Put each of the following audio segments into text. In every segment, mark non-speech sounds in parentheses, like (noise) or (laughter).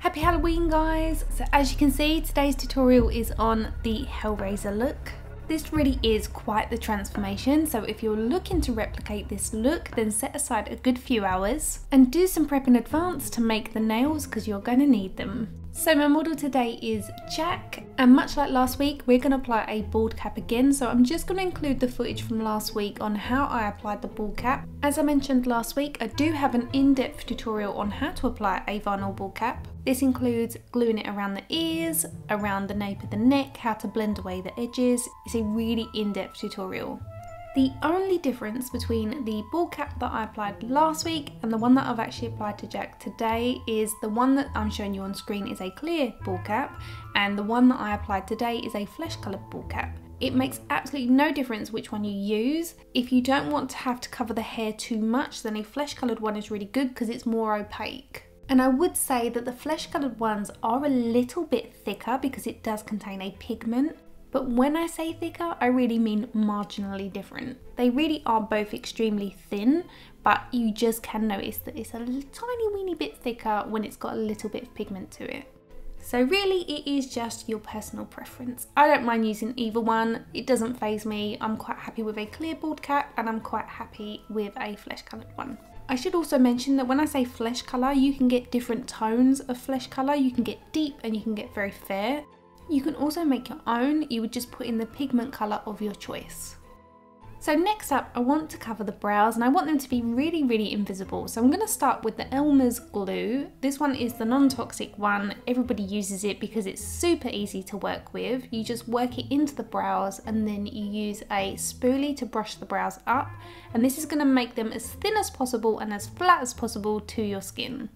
Happy Halloween guys! So as you can see today's tutorial is on the Hellraiser look. This really is quite the transformation so if you're looking to replicate this look then set aside a good few hours and do some prep in advance to make the nails because you're going to need them. So my model today is Jack and much like last week we're going to apply a bald cap again so I'm just going to include the footage from last week on how I applied the bald cap. As I mentioned last week I do have an in-depth tutorial on how to apply a vinyl bald cap. This includes gluing it around the ears, around the nape of the neck, how to blend away the edges. It's a really in-depth tutorial. The only difference between the bald cap that I applied last week and the one that I've actually applied to Jack today is the one that I'm showing you on screen is a clear bald cap and the one that I applied today is a flesh coloured bald cap. It makes absolutely no difference which one you use. If you don't want to have to cover the hair too much then a flesh coloured one is really good because it's more opaque. And I would say that the flesh coloured ones are a little bit thicker because it does contain a pigment but when I say thicker, I really mean marginally different. They really are both extremely thin, but you just can notice that it's a tiny weeny bit thicker when it's got a little bit of pigment to it. So really it is just your personal preference. I don't mind using either one, it doesn't phase me. I'm quite happy with a clear bald cap and I'm quite happy with a flesh coloured one. I should also mention that when I say flesh colour, you can get different tones of flesh colour. You can get deep and you can get very fair. You can also make your own, you would just put in the pigment colour of your choice. So next up, I want to cover the brows and I want them to be really, really invisible. So I'm going to start with the Elmer's glue. This one is the non-toxic one. Everybody uses it because it's super easy to work with. You just work it into the brows and then you use a spoolie to brush the brows up. And this is going to make them as thin as possible and as flat as possible to your skin.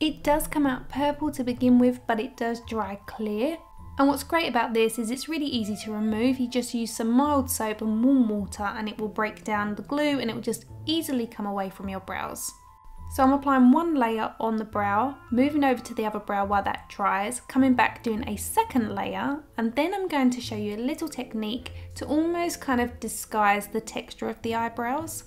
It does come out purple to begin with, but it does dry clear. And what's great about this is it's really easy to remove. You just use some mild soap and warm water and it will break down the glue and it will just easily come away from your brows. So I'm applying one layer on the brow, moving over to the other brow while that dries, coming back doing a second layer, and then I'm going to show you a little technique to almost kind of disguise the texture of the eyebrows.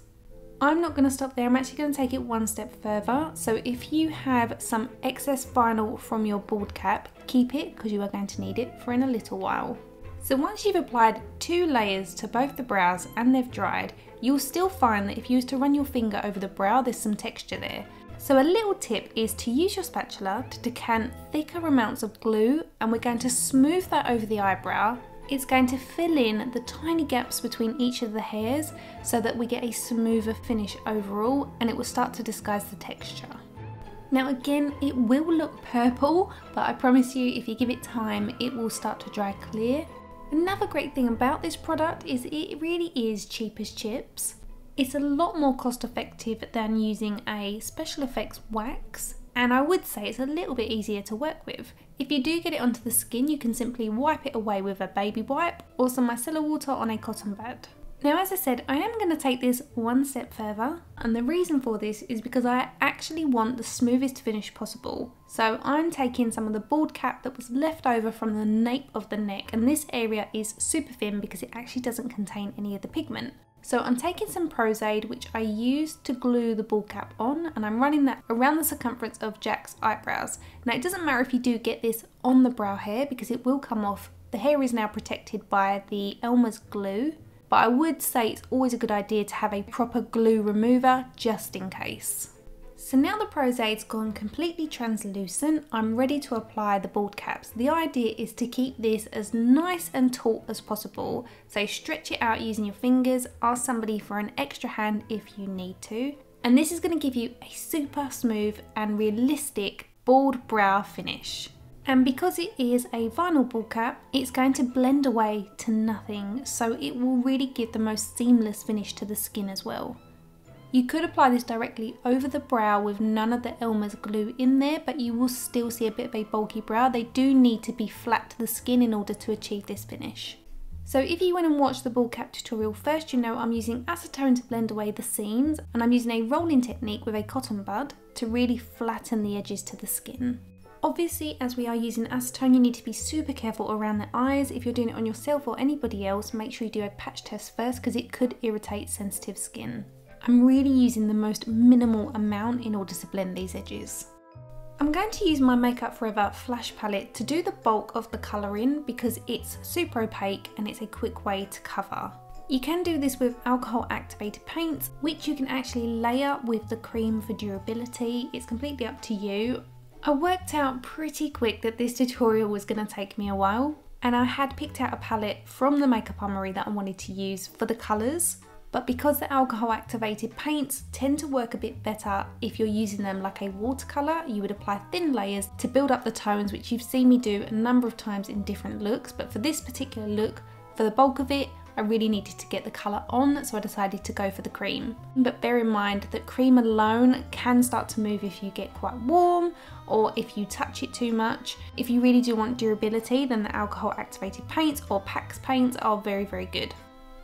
I'm not going to stop there, I'm actually going to take it one step further. So if you have some excess vinyl from your bald cap, keep it because you are going to need it for in a little while. So once you've applied two layers to both the brows and they've dried, you'll still find that if you was to run your finger over the brow, there's some texture there. So a little tip is to use your spatula to decant thicker amounts of glue and we're going to smooth that over the eyebrow it's going to fill in the tiny gaps between each of the hairs so that we get a smoother finish overall and it will start to disguise the texture. Now again, it will look purple, but I promise you if you give it time, it will start to dry clear. Another great thing about this product is it really is cheap as chips. It's a lot more cost effective than using a special effects wax and I would say it's a little bit easier to work with. If you do get it onto the skin, you can simply wipe it away with a baby wipe or some micellar water on a cotton bud. Now as I said, I am going to take this one step further and the reason for this is because I actually want the smoothest finish possible. So I'm taking some of the bald cap that was left over from the nape of the neck and this area is super thin because it actually doesn't contain any of the pigment. So I'm taking some Pros-Aide, which I used to glue the bald cap on, and I'm running that around the circumference of Jack's eyebrows. Now it doesn't matter if you do get this on the brow hair because it will come off. The hair is now protected by the Elmer's glue, but I would say it's always a good idea to have a proper glue remover just in case. So now the Pros-Aide's gone completely translucent, I'm ready to apply the bald caps. The idea is to keep this as nice and taut as possible. So stretch it out using your fingers, ask somebody for an extra hand if you need to. And this is going to give you a super smooth and realistic bald brow finish. And because it is a vinyl bald cap, it's going to blend away to nothing, so it will really give the most seamless finish to the skin as well. You could apply this directly over the brow with none of the Elmer's glue in there, but you will still see a bit of a bulky brow. They do need to be flat to the skin in order to achieve this finish. So if you went and watched the bald cap tutorial first, you know I'm using acetone to blend away the seams, and I'm using a rolling technique with a cotton bud to really flatten the edges to the skin. Obviously, as we are using acetone, you need to be super careful around the eyes. If you're doing it on yourself or anybody else, make sure you do a patch test first because it could irritate sensitive skin. I'm really using the most minimal amount in order to blend these edges. I'm going to use my Makeup Forever Flash Palette to do the bulk of the colouring because it's super opaque and it's a quick way to cover. You can do this with alcohol activated paints, which you can actually layer with the cream for durability. It's completely up to you. I worked out pretty quick that this tutorial was going to take me a while, and I had picked out a palette from the Makeup Armoury that I wanted to use for the colours but because the alcohol activated paints tend to work a bit better if you're using them like a watercolour, you would apply thin layers to build up the tones which you've seen me do a number of times in different looks but for this particular look, for the bulk of it, I really needed to get the colour on so I decided to go for the cream. But bear in mind that cream alone can start to move if you get quite warm or if you touch it too much. If you really do want durability then the alcohol activated paints or PAX paints are very very good.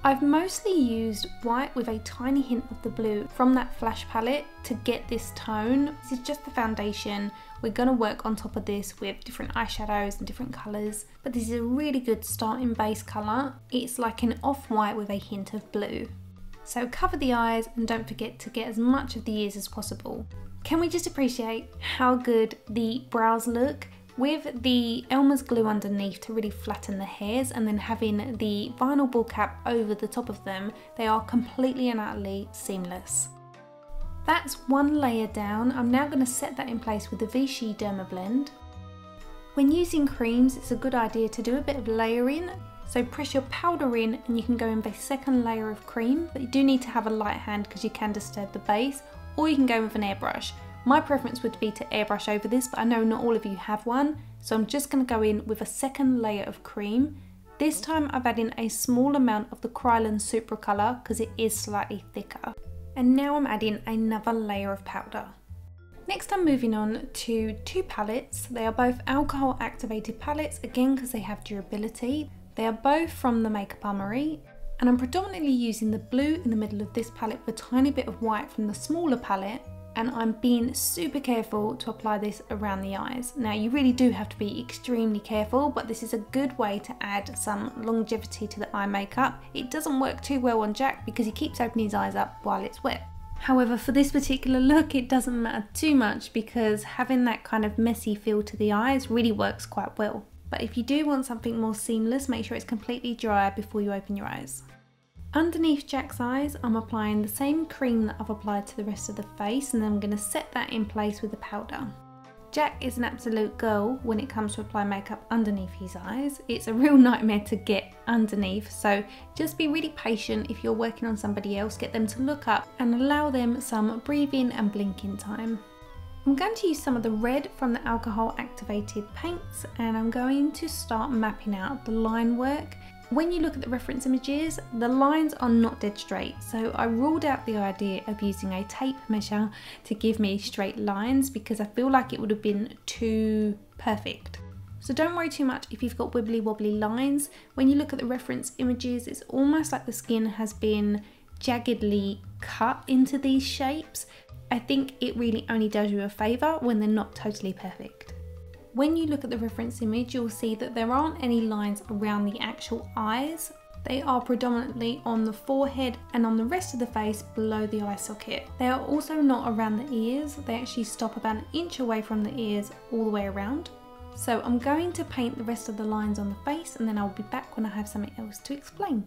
I've mostly used white with a tiny hint of the blue from that flash palette to get this tone. This is just the foundation. We're going to work on top of this with different eyeshadows and different colours, but this is a really good starting base colour. It's like an off-white with a hint of blue. So cover the eyes and don't forget to get as much of the ears as possible. Can we just appreciate how good the brows look? With the Elmer's glue underneath to really flatten the hairs and then having the vinyl bald cap over the top of them, they are completely and utterly seamless. That's one layer down. I'm now going to set that in place with the Vichy Dermablend. When using creams, it's a good idea to do a bit of layering. So press your powder in and you can go in with a second layer of cream, but you do need to have a light hand because you can disturb the base, or you can go with an airbrush. My preference would be to airbrush over this, but I know not all of you have one, so I'm just going to go in with a second layer of cream. This time I've added in a small amount of the Kryolan Supra colour because it is slightly thicker. And now I'm adding another layer of powder. Next I'm moving on to two palettes. They are both alcohol activated palettes, again because they have durability. They are both from the Makeup Armoury and I'm predominantly using the blue in the middle of this palette with a tiny bit of white from the smaller palette and I'm being super careful to apply this around the eyes. Now you really do have to be extremely careful but this is a good way to add some longevity to the eye makeup. It doesn't work too well on Jack because he keeps opening his eyes up while it's wet. However, for this particular look, it doesn't matter too much because having that kind of messy feel to the eyes really works quite well. But if you do want something more seamless, make sure it's completely dry before you open your eyes. Underneath Jack's eyes, I'm applying the same cream that I've applied to the rest of the face and then I'm going to set that in place with the powder. Jack is an absolute girl when it comes to apply makeup underneath his eyes. It's a (laughs) real nightmare to get underneath, so just be really patient if you're working on somebody else, get them to look up and allow them some breathing and blinking time. I'm going to use some of the red from the alcohol activated paints and I'm going to start mapping out the line work when you look at the reference images, the lines are not dead straight, so I ruled out the idea of using a tape measure to give me straight lines because I feel like it would have been too perfect. So don't worry too much if you've got wibbly wobbly lines. When you look at the reference images, it's almost like the skin has been jaggedly cut into these shapes. I think it really only does you a favour when they're not totally perfect. When you look at the reference image, you'll see that there aren't any lines around the actual eyes. They are predominantly on the forehead and on the rest of the face below the eye socket. They are also not around the ears. They actually stop about an inch away from the ears all the way around. So I'm going to paint the rest of the lines on the face and then I'll be back when I have something else to explain.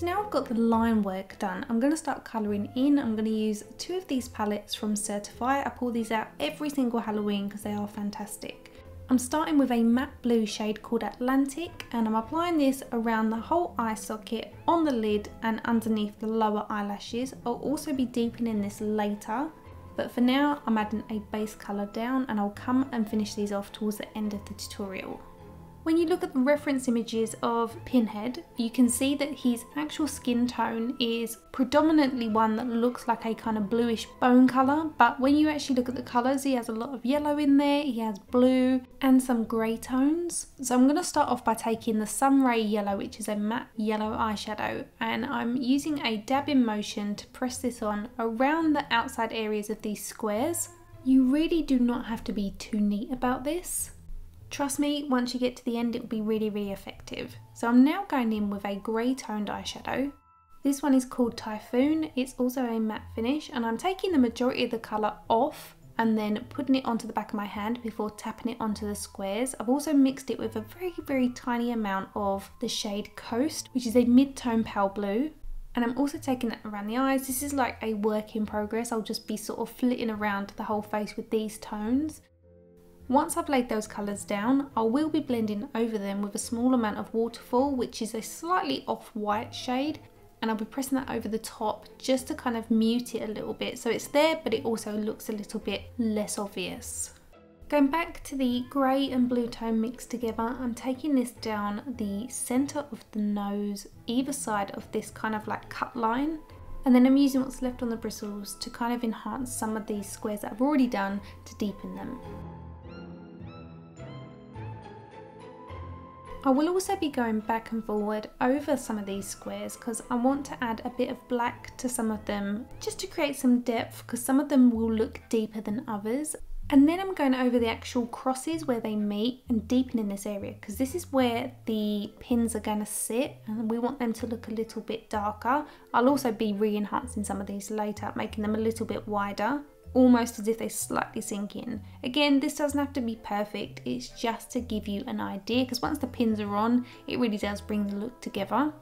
So now I've got the line work done, I'm going to start colouring in. I'm going to use two of these palettes from Certify. I pull these out every single Halloween because they are fantastic. I'm starting with a matte blue shade called Atlantic and I'm applying this around the whole eye socket, on the lid and underneath the lower eyelashes. I'll also be deepening this later but for now I'm adding a base colour down and I'll come and finish these off towards the end of the tutorial. When you look at the reference images of Pinhead, you can see that his actual skin tone is predominantly one that looks like a kind of bluish bone colour, but when you actually look at the colours, he has a lot of yellow in there, he has blue and some grey tones. So I'm going to start off by taking the Sunray Yellow, which is a matte yellow eyeshadow, and I'm using a dabbing motion to press this on around the outside areas of these squares. You really do not have to be too neat about this. Trust me, once you get to the end, it will be really, really effective. So I'm now going in with a grey toned eyeshadow. This one is called Typhoon. It's also a matte finish and I'm taking the majority of the colour off and then putting it onto the back of my hand before tapping it onto the squares. I've also mixed it with a very, very tiny amount of the shade Coast, which is a mid-tone pale blue. And I'm also taking that around the eyes. This is like a work in progress. I'll just be sort of flitting around the whole face with these tones. Once I've laid those colours down, I will be blending over them with a small amount of Waterfall, which is a slightly off-white shade, and I'll be pressing that over the top just to kind of mute it a little bit. So it's there, but it also looks a little bit less obvious. Going back to the grey and blue tone mixed together, I'm taking this down the centre of the nose, either side of this kind of like cut line. And then I'm using what's left on the bristles to kind of enhance some of these squares that I've already done to deepen them. I will also be going back and forward over some of these squares because I want to add a bit of black to some of them just to create some depth because some of them will look deeper than others. And then I'm going over the actual crosses where they meet and deepening this area because this is where the pins are going to sit and we want them to look a little bit darker. I'll also be re-enhancing some of these later, making them a little bit wider almost as if they slightly sink in. Again, this doesn't have to be perfect, it's just to give you an idea because once the pins are on, it really does bring the look together.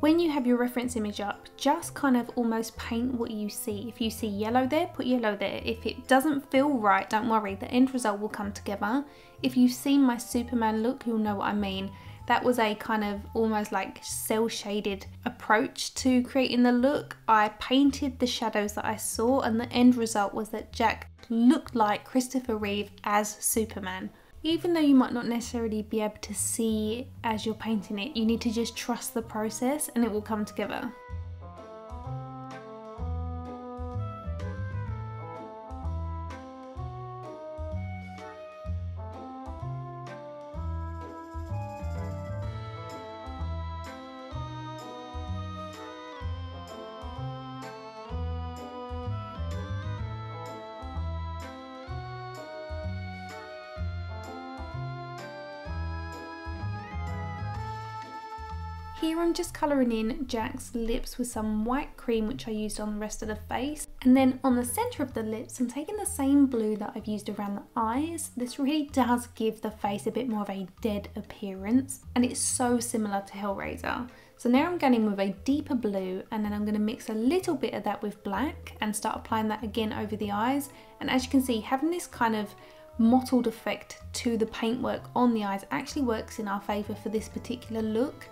When you have your reference image up, just kind of almost paint what you see. If you see yellow there, put yellow there. If it doesn't feel right, don't worry, the end result will come together. If you've seen my Superman look, you'll know what I mean that was a kind of almost like cell shaded approach to creating the look. I painted the shadows that I saw and the end result was that Jack looked like Christopher Reeve as Superman. Even though you might not necessarily be able to see as you're painting it, you need to just trust the process and it will come together. Here I'm just colouring in Jack's lips with some white cream which I used on the rest of the face. And then on the centre of the lips I'm taking the same blue that I've used around the eyes. This really does give the face a bit more of a dead appearance and it's so similar to Hellraiser. So now I'm going in with a deeper blue and then I'm going to mix a little bit of that with black and start applying that again over the eyes. And as you can see, having this kind of mottled effect to the paintwork on the eyes actually works in our favour for this particular look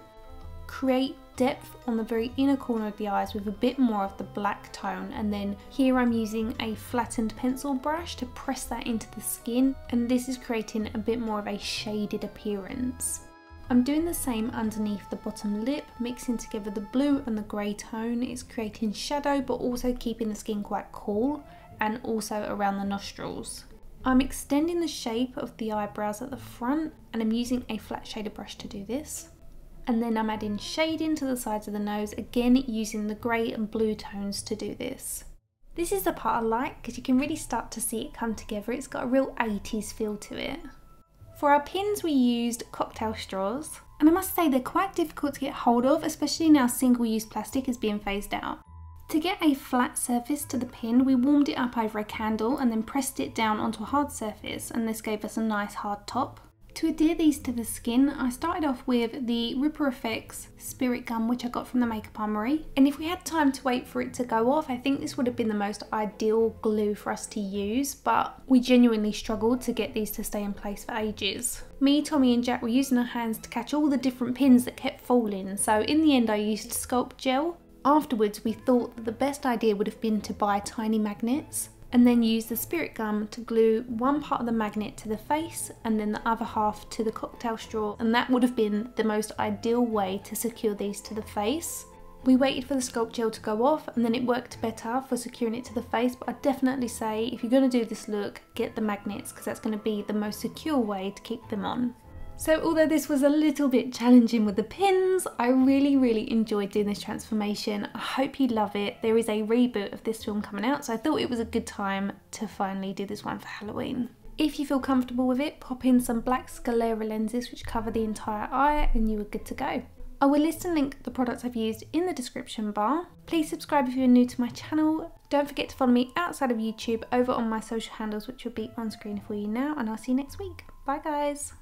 create depth on the very inner corner of the eyes with a bit more of the black tone and then here I'm using a flattened pencil brush to press that into the skin and this is creating a bit more of a shaded appearance. I'm doing the same underneath the bottom lip, mixing together the blue and the grey tone. It's creating shadow but also keeping the skin quite cool and also around the nostrils. I'm extending the shape of the eyebrows at the front and I'm using a flat shader brush to do this and then I'm adding shading to the sides of the nose, again using the grey and blue tones to do this. This is the part I like because you can really start to see it come together. It's got a real 80s feel to it. For our pins we used cocktail straws and I must say they're quite difficult to get hold of especially now single-use plastic is being phased out. To get a flat surface to the pin we warmed it up over a candle and then pressed it down onto a hard surface and this gave us a nice hard top. To adhere these to the skin, I started off with the Ripper FX Spirit Gum, which I got from the Makeup Armoury. And if we had time to wait for it to go off, I think this would have been the most ideal glue for us to use, but we genuinely struggled to get these to stay in place for ages. Me, Tommy and Jack were using our hands to catch all the different pins that kept falling, so in the end I used Sculpt Gel. Afterwards we thought that the best idea would have been to buy tiny magnets and then use the spirit gum to glue one part of the magnet to the face and then the other half to the cocktail straw and that would have been the most ideal way to secure these to the face. We waited for the sculpt gel to go off and then it worked better for securing it to the face but I'd definitely say if you're going to do this look get the magnets because that's going to be the most secure way to keep them on. So although this was a little bit challenging with the pins, I really, really enjoyed doing this transformation. I hope you love it. There is a reboot of this film coming out, so I thought it was a good time to finally do this one for Halloween. If you feel comfortable with it, pop in some black sclera lenses which cover the entire eye and you are good to go. I will list and link the products I've used in the description bar. Please subscribe if you're new to my channel. Don't forget to follow me outside of YouTube over on my social handles which will be on screen for you now and I'll see you next week. Bye guys!